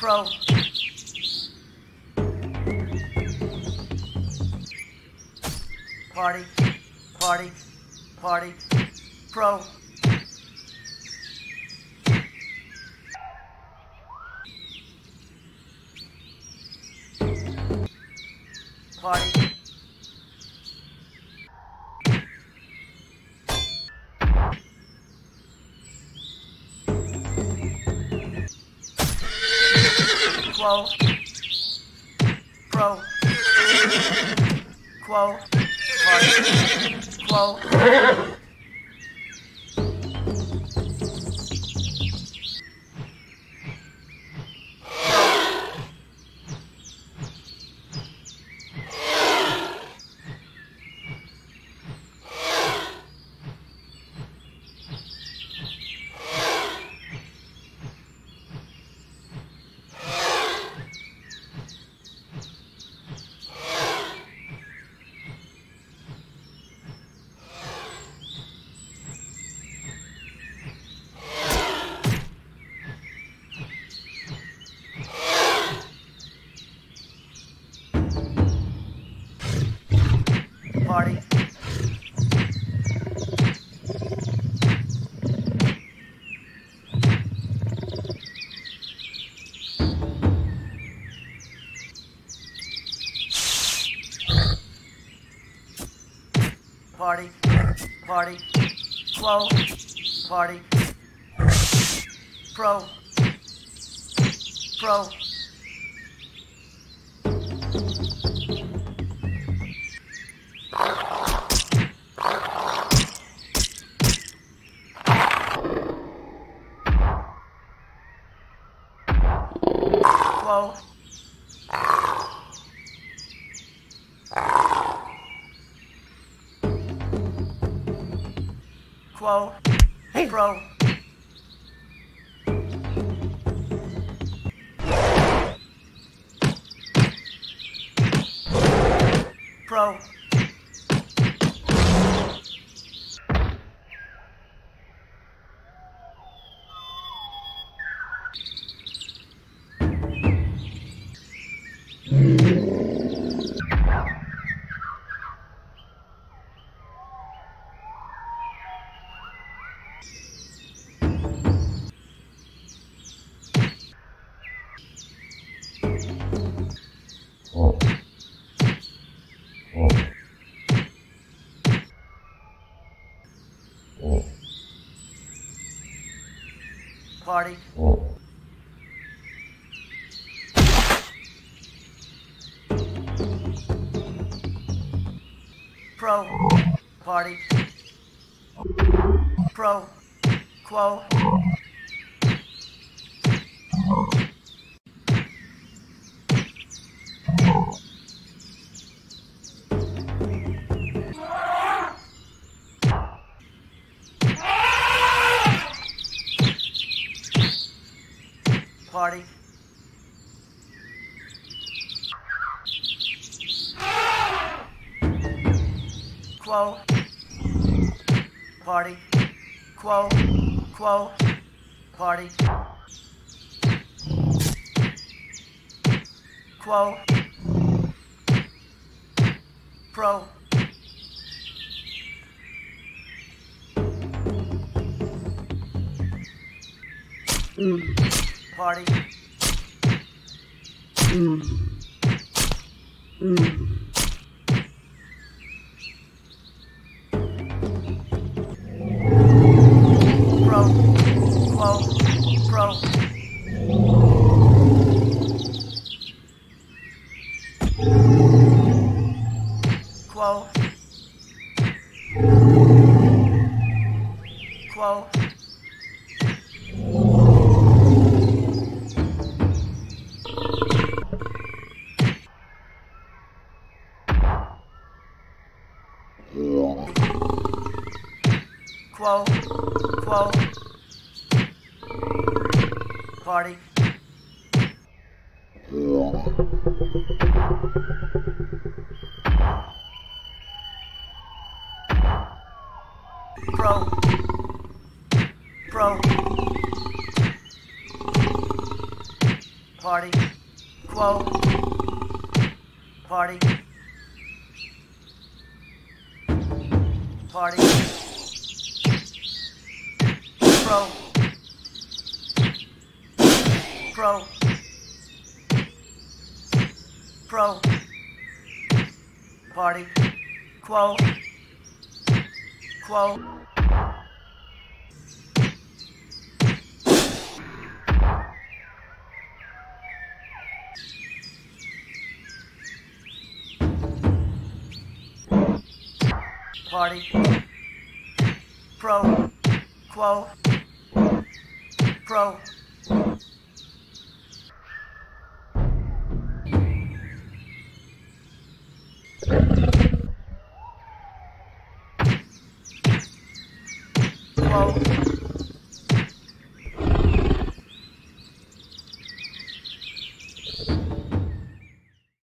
Pro. Party. Party. Party. Pro. Party. Quo. Pro. Quo. Party. Quo. Party. Party. Party. Quo. Party. Pro. Pro. Quo. Pro. Pro. Party. Pro. Party. Pro. Quo. Party. Quo. Party. Quo. Quo. Party. Quo. Pro. Mm. Party. Pro. Quo. Pro. Quo. Quo. Quo. Quo. Party. Pro. Pro. Party. Quo. Party. Party. Pro. Pro. Pro. Party. Quo. Quo. Party. Pro. Quo crow. Crow.